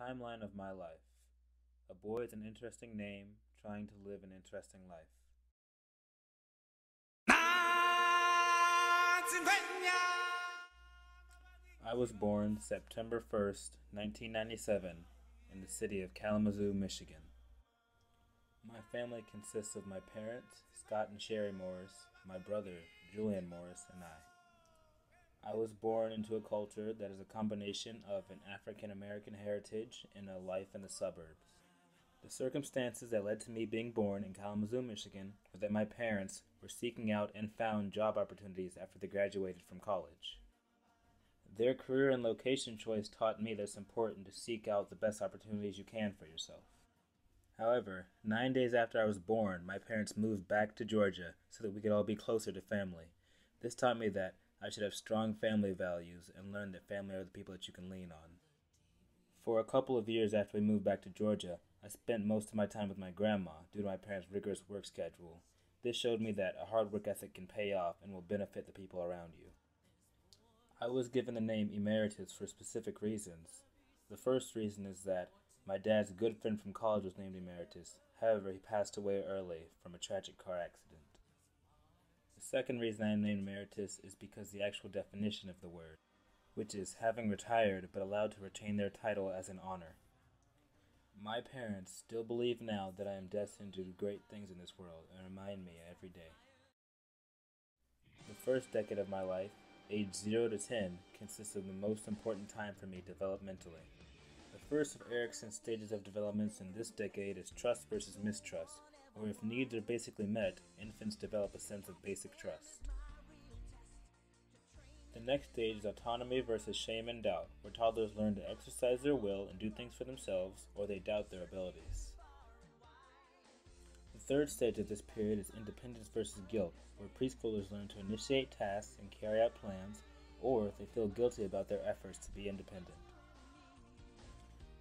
timeline of my life. A boy is an interesting name, trying to live an interesting life. I was born September 1st, 1997, in the city of Kalamazoo, Michigan. My family consists of my parents, Scott and Sherry Morris, my brother, Julian Morris, and I. I was born into a culture that is a combination of an African American heritage and a life in the suburbs. The circumstances that led to me being born in Kalamazoo, Michigan, were that my parents were seeking out and found job opportunities after they graduated from college. Their career and location choice taught me that it's important to seek out the best opportunities you can for yourself. However, nine days after I was born, my parents moved back to Georgia so that we could all be closer to family. This taught me that I should have strong family values and learn that family are the people that you can lean on. For a couple of years after we moved back to Georgia, I spent most of my time with my grandma due to my parents' rigorous work schedule. This showed me that a hard work ethic can pay off and will benefit the people around you. I was given the name Emeritus for specific reasons. The first reason is that my dad's good friend from college was named Emeritus. However, he passed away early from a tragic car accident. Second reason I am named Emeritus is because the actual definition of the word, which is having retired but allowed to retain their title as an honor. My parents still believe now that I am destined to do great things in this world and remind me every day. The first decade of my life, age 0 to 10, consists of the most important time for me developmentally. The first of Erikson's stages of developments in this decade is trust versus mistrust, or if needs are basically met, infants develop a sense of basic trust. The next stage is autonomy versus shame and doubt, where toddlers learn to exercise their will and do things for themselves, or they doubt their abilities. The third stage of this period is independence versus guilt, where preschoolers learn to initiate tasks and carry out plans, or they feel guilty about their efforts to be independent.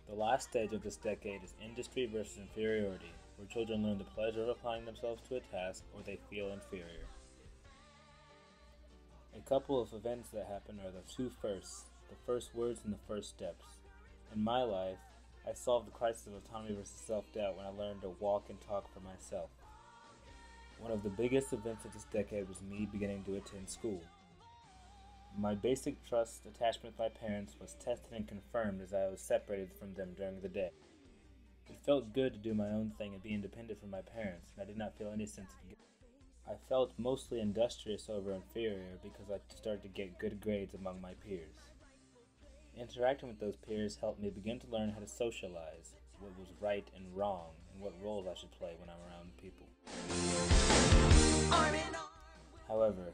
The last stage of this decade is industry versus inferiority, where children learn the pleasure of applying themselves to a task or they feel inferior. A couple of events that happen are the two firsts, the first words and the first steps. In my life, I solved the crisis of autonomy versus self doubt when I learned to walk and talk for myself. One of the biggest events of this decade was me beginning to attend school. My basic trust attachment with my parents was tested and confirmed as I was separated from them during the day. It felt good to do my own thing and be independent from my parents, and I did not feel any sense of guilt. I felt mostly industrious over inferior because I started to get good grades among my peers. Interacting with those peers helped me begin to learn how to socialize, what was right and wrong, and what roles I should play when I'm around people. However,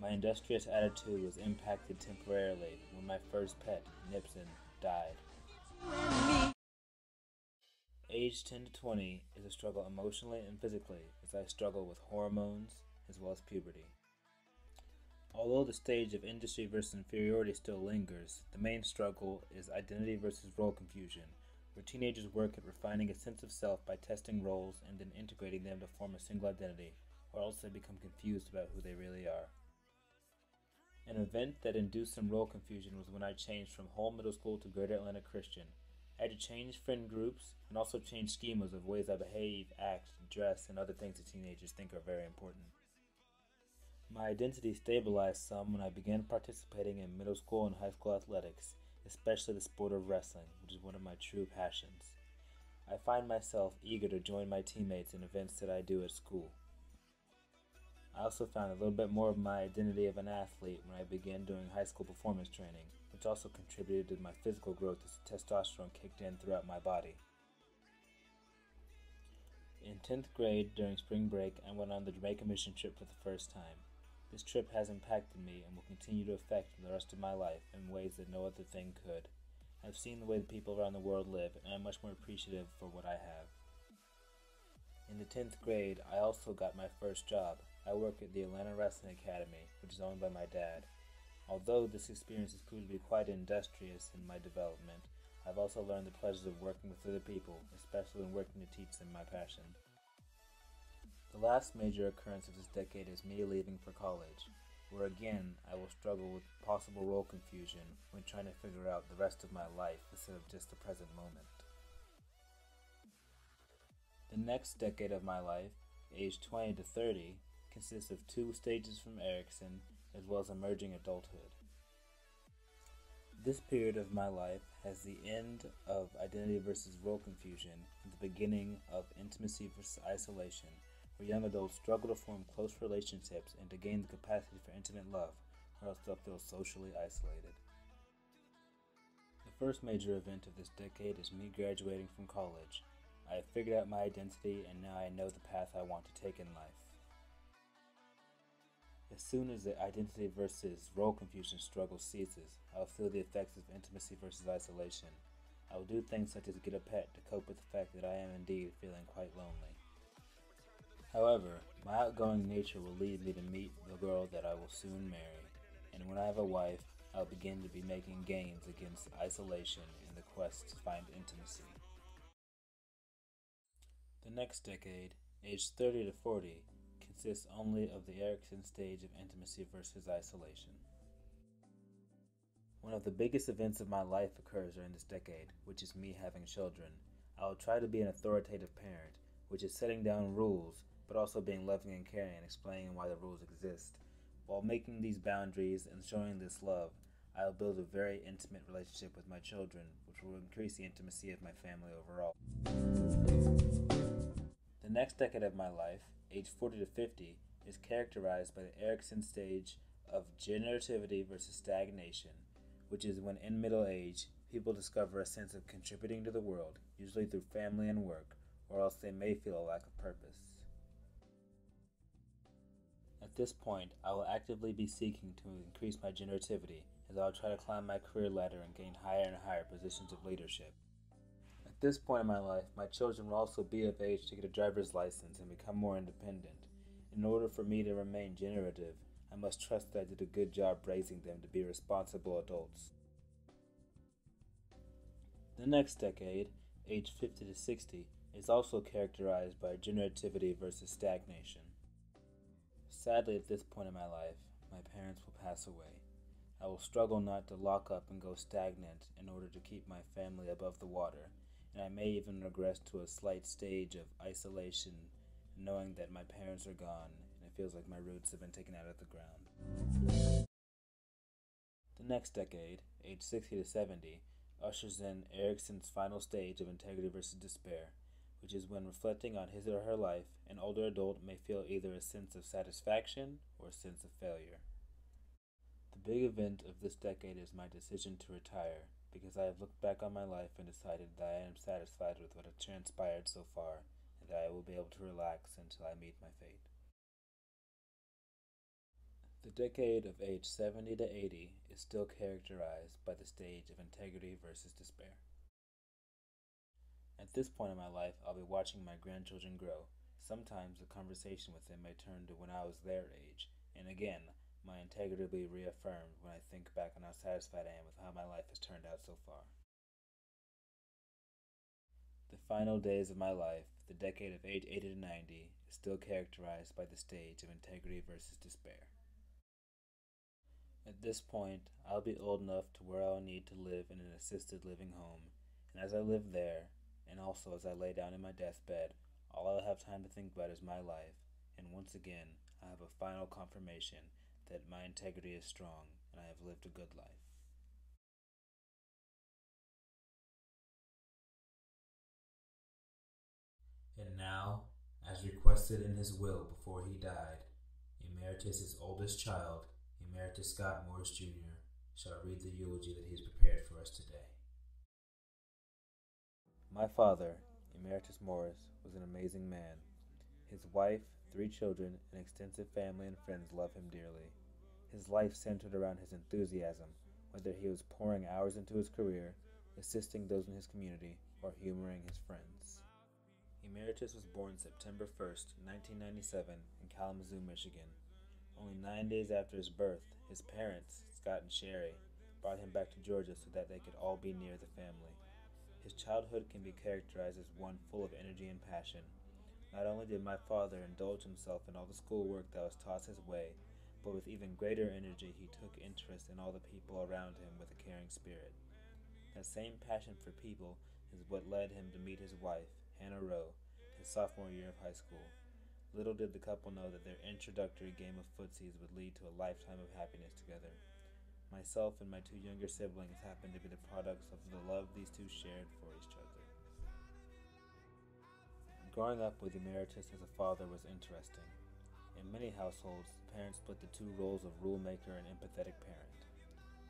my industrious attitude was impacted temporarily when my first pet, Nipson, died. Age 10 to 20 is a struggle emotionally and physically as I struggle with hormones as well as puberty. Although the stage of industry versus inferiority still lingers, the main struggle is identity versus role confusion, where teenagers work at refining a sense of self by testing roles and then integrating them to form a single identity, or else they become confused about who they really are. An event that induced some role confusion was when I changed from Hull Middle School to Greater Atlanta Christian. I had to change friend groups and also change schemas of ways I behave, act, dress, and other things that teenagers think are very important. My identity stabilized some when I began participating in middle school and high school athletics, especially the sport of wrestling, which is one of my true passions. I find myself eager to join my teammates in events that I do at school. I also found a little bit more of my identity of an athlete when I began doing high school performance training, which also contributed to my physical growth as testosterone kicked in throughout my body. In 10th grade, during spring break, I went on the Jamaica mission trip for the first time. This trip has impacted me and will continue to affect the rest of my life in ways that no other thing could. I've seen the way the people around the world live, and I'm much more appreciative for what I have. In the 10th grade, I also got my first job. I work at the Atlanta Wrestling Academy, which is owned by my dad. Although this experience has proved to be quite industrious in my development, I've also learned the pleasures of working with other people, especially when working to teach them my passion. The last major occurrence of this decade is me leaving for college. where again I will struggle with possible role confusion when trying to figure out the rest of my life instead of just the present moment. The next decade of my life, age 20 to 30, consists of two stages from Erikson as well as emerging adulthood. This period of my life has the end of identity versus role confusion and the beginning of intimacy versus isolation, where young adults struggle to form close relationships and to gain the capacity for intimate love, or else they'll feel socially isolated. The first major event of this decade is me graduating from college. I have figured out my identity and now I know the path I want to take in life. As soon as the identity versus role confusion struggle ceases, I will feel the effects of intimacy versus isolation. I will do things such as get a pet to cope with the fact that I am indeed feeling quite lonely. However, my outgoing nature will lead me to meet the girl that I will soon marry, and when I have a wife, I'll begin to be making gains against isolation in the quest to find intimacy. The next decade, aged 30 to 40, consists only of the Erikson stage of intimacy versus isolation. One of the biggest events of my life occurs during this decade, which is me having children. I will try to be an authoritative parent, which is setting down rules, but also being loving and caring and explaining why the rules exist. While making these boundaries and showing this love, I will build a very intimate relationship with my children, which will increase the intimacy of my family overall. The next decade of my life, age 40 to 50, is characterized by the Erikson stage of generativity versus stagnation, which is when in middle age, people discover a sense of contributing to the world, usually through family and work, or else they may feel a lack of purpose. At this point, I will actively be seeking to increase my generativity as I will try to climb my career ladder and gain higher and higher positions of leadership. At this point in my life, my children will also be of age to get a driver's license and become more independent. In order for me to remain generative, I must trust that I did a good job raising them to be responsible adults. The next decade, age 50 to 60, is also characterized by generativity versus stagnation. Sadly, at this point in my life, my parents will pass away. I will struggle not to lock up and go stagnant in order to keep my family above the water and I may even regress to a slight stage of isolation, knowing that my parents are gone and it feels like my roots have been taken out of the ground. The next decade, age 60 to 70, ushers in Erikson's final stage of integrity versus despair, which is when reflecting on his or her life, an older adult may feel either a sense of satisfaction or a sense of failure. The big event of this decade is my decision to retire, because I have looked back on my life and decided that I am satisfied with what has transpired so far and that I will be able to relax until I meet my fate. The decade of age 70 to 80 is still characterized by the stage of integrity versus despair. At this point in my life, I'll be watching my grandchildren grow. Sometimes a conversation with them may turn to when I was their age, and again, my integrity will be reaffirmed when I think back on how satisfied I am with how my life has turned out so far. The final days of my life, the decade of age 80 to 90, is still characterized by the stage of integrity versus despair. At this point, I'll be old enough to where I'll need to live in an assisted living home, and as I live there, and also as I lay down in my deathbed, all I'll have time to think about is my life, and once again, I have a final confirmation that my integrity is strong and I have lived a good life. And now, as requested in his will before he died, Emeritus's oldest child, Emeritus Scott Morris Jr., shall read the eulogy that he has prepared for us today. My father, Emeritus Morris, was an amazing man. His wife, three children, an extensive family and friends love him dearly. His life centered around his enthusiasm, whether he was pouring hours into his career, assisting those in his community, or humoring his friends. Emeritus was born September 1st, 1997, in Kalamazoo, Michigan. Only nine days after his birth, his parents, Scott and Sherry, brought him back to Georgia so that they could all be near the family. His childhood can be characterized as one full of energy and passion. Not only did my father indulge himself in all the schoolwork that was tossed his way, but with even greater energy, he took interest in all the people around him with a caring spirit. That same passion for people is what led him to meet his wife, Hannah Rowe, his sophomore year of high school. Little did the couple know that their introductory game of footsies would lead to a lifetime of happiness together. Myself and my two younger siblings happened to be the products of the love these two shared for each other. Growing up with Emeritus as a father was interesting. In many households, parents split the two roles of rulemaker and empathetic parent.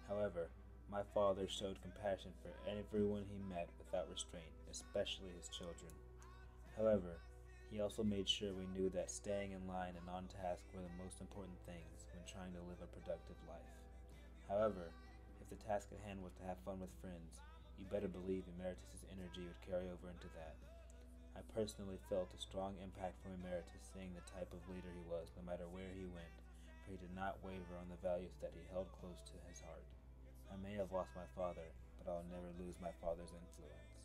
However, my father showed compassion for everyone he met without restraint, especially his children. However, he also made sure we knew that staying in line and on task were the most important things when trying to live a productive life. However, if the task at hand was to have fun with friends, you better believe Emeritus's energy would carry over into that. Personally felt a strong impact from Emeritus seeing the type of leader he was no matter where he went, for he did not waver on the values that he held close to his heart. I may have lost my father, but I'll never lose my father's influence.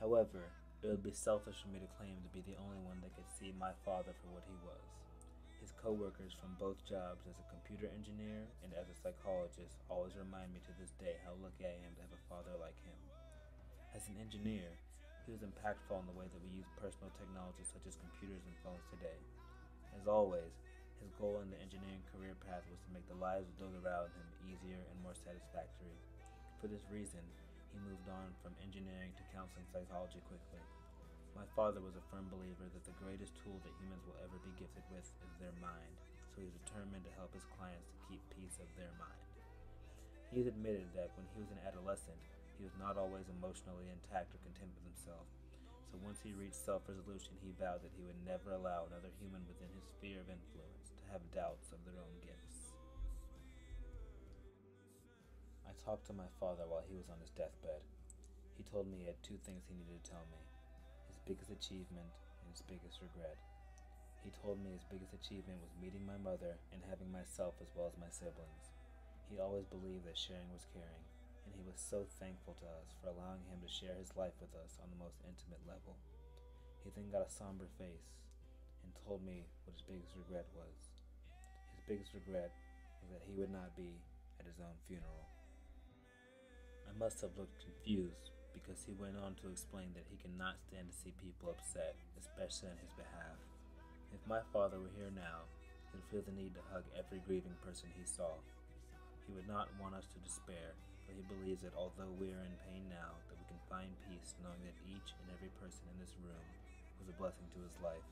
However, it would be selfish for me to claim to be the only one that could see my father for what he was. His co-workers from both jobs as a computer engineer and as a psychologist always remind me to this day how lucky I am to have a father like him. As an engineer, he was impactful in the way that we use personal technology such as computers and phones today. As always, his goal in the engineering career path was to make the lives of those around him easier and more satisfactory. For this reason, he moved on from engineering to counseling psychology quickly. My father was a firm believer that the greatest tool that humans will ever be gifted with is their mind, so he was determined to help his clients to keep peace of their mind. He has admitted that when he was an adolescent, he was not always emotionally intact or content with himself. So once he reached self resolution, he vowed that he would never allow another human within his sphere of influence to have doubts of their own gifts. I talked to my father while he was on his deathbed. He told me he had two things he needed to tell me his biggest achievement and his biggest regret. He told me his biggest achievement was meeting my mother and having myself as well as my siblings. He always believed that sharing was caring and he was so thankful to us for allowing him to share his life with us on the most intimate level. He then got a somber face and told me what his biggest regret was. His biggest regret was that he would not be at his own funeral. I must have looked confused because he went on to explain that he cannot stand to see people upset, especially on his behalf. If my father were here now, he would feel the need to hug every grieving person he saw. He would not want us to despair, he believes that although we are in pain now, that we can find peace knowing that each and every person in this room was a blessing to his life.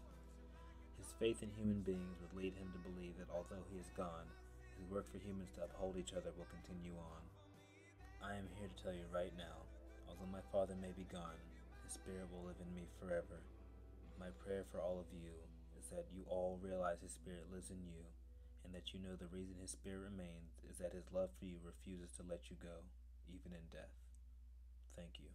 His faith in human beings would lead him to believe that although he is gone, his work for humans to uphold each other will continue on. I am here to tell you right now, although my father may be gone, his spirit will live in me forever. My prayer for all of you is that you all realize his spirit lives in you and that you know the reason his spirit remains is that his love for you refuses to let you go, even in death. Thank you.